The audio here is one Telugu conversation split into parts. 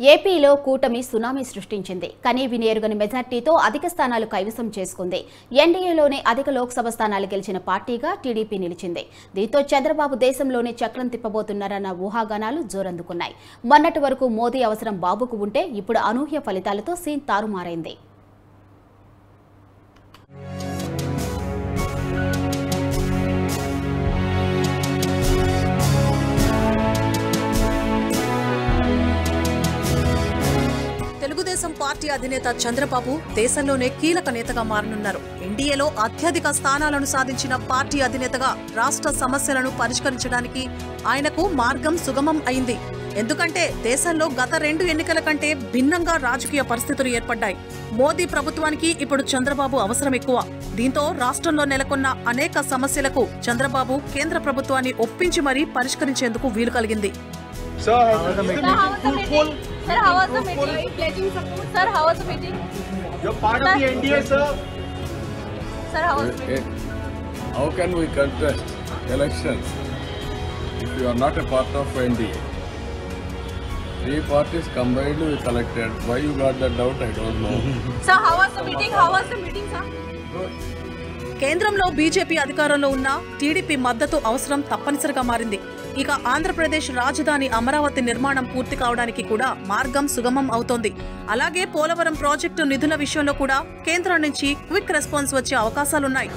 ఏపీలో కూటమి సునామీ సృష్టించింది. కనీ వినియరుగని మెజార్టీతో అధిక స్థానాలు కైవసం చేసుకుంది. ఎన్డీఏలోనే అధిక లోక్సభ స్థానాలు గెలిచిన పార్టీగా టీడీపీ నిలిచింది. దీంతో చంద్రబాబు దేశంలోనే చక్రం తిప్పబోతున్నారన్న ఊహాగానాలు జోరందుకున్నాయి. మొన్నటి వరకు మోదీ అవసరం బాబుకు ఉంటే ఇప్పుడు అనూహ్య ఫలితాలతో సీన్ తారుమారైంది. తెలుగుదేశం పార్టీ అధినేత చంద్రబాబు దేశంలోనే కీలక నేతగా మారనున్నారు. ఎన్డీఏలో అత్యధిక స్థానాలను సాధించిన పార్టీ అధినేతగా రాష్ట్ర సమస్యలను పరిష్కరించడానికి ఆయనకు మార్గం సుగమం అయింది. ఎందుకంటే దేశంలో గత రెండు ఎన్నికల కంటే భిన్నంగా రాజకీయ పరిస్థితులు ఏర్పడ్డాయి. మోదీ ప్రభుత్వానికి ఇప్పుడు చంద్రబాబు అవసరం ఎక్కువ. దీంతో రాష్ట్రంలో నెలకొన్న అనేక సమస్యలకు చంద్రబాబు కేంద్ర ప్రభుత్వాన్ని ఒప్పించి మరీ పరిష్కరించేందుకు వీలు కలిగింది. Sir, Sir, how was the meeting? Sir? Pledging support. Sir, how was the meeting? you're part of the NDA, sir. Sir, how was the meeting? Eh, How can we contest elections if you are not a part of NDA? Three parties combined we collected. Why you got that doubt, I don't know. Sir, how was the meeting? How was the meeting, sir? కేంద్రంలో బీజేపీ అధికారంలో ఉన్న టీడీపీ మద్దతు అవసరం తప్పనిసరిగా మారింది ఇక ఆంధ్రప్రదేశ్ రాజధాని అమరావతి నిర్మాణం పూర్తి కావడానికి కూడా మార్గం సుగమం అవుతోంది. అలాగే పోలవరం ప్రాజెక్టు నిధుల విషయంలో కూడా కేంద్రం నుంచి క్విక్ రెస్పాన్స్ వచ్చే అవకాశాలున్నాయి.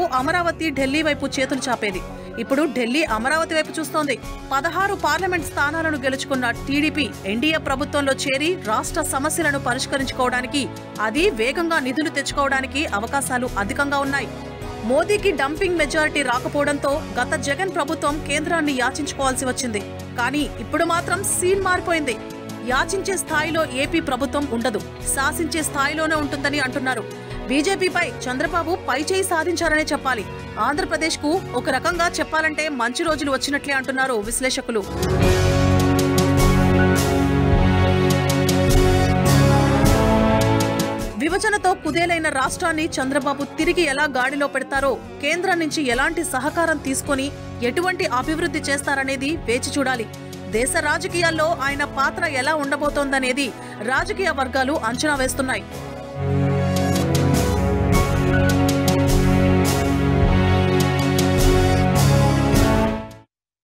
వరకు అమరావతి ఢిల్లీ వైపు చేతులు చాపేది. ఇప్పుడు ఢిల్లీ అమరావతి వైపు చూస్తోంది. పదహారు పార్లమెంట్ స్థానాలను గెలుచుకున్న టీడీపీ ఎన్డీఏ ప్రభుత్వంలో చేరి రాష్ట్ర సమస్యలను పరిష్కరించుకోవడానికి అది వేగంగా నిధులు తెచ్చుకోవడానికి అవకాశాలు అధికంగా ఉన్నాయి. మోదీకి డంపింగ్ మెజారిటీ రాకపోవడంతో గత జగన్ ప్రభుత్వం కేంద్రాన్ని యాచించుకోవాల్సి వచ్చింది. కానీ ఇప్పుడు మాత్రం సీన్ మారిపోయింది. యాచించే స్థాయిలో ఏపీ ప్రభుత్వం ఉండదు. శాసించే స్థాయిలోనే ఉంటుందని అంటున్నారు. బీజేపీపై చంద్రబాబు పైచేయి సాధించారనే చెప్పాలి. ఆంధ్రప్రదేశ్కు ఒక రకంగా చెప్పాలంటే మంచి రోజులు వచ్చినట్లే అంటున్నారు విశ్లేషకులు. విభజనతో కుదేలైన రాష్ట్రాన్ని చంద్రబాబు తిరిగి ఎలా గాడిలో పెడతారో కేంద్రం నుంచి ఎలాంటి సహకారం తీసుకొని ఎటువంటి అభివృద్ధి చేస్తారనేది వేచి చూడాలి. దేశ రాజకీయాల్లో ఆయన పాత్ర ఎలా ఉండబోతోందనేది రాజకీయ వర్గాలు అంచనా వేస్తున్నాయి.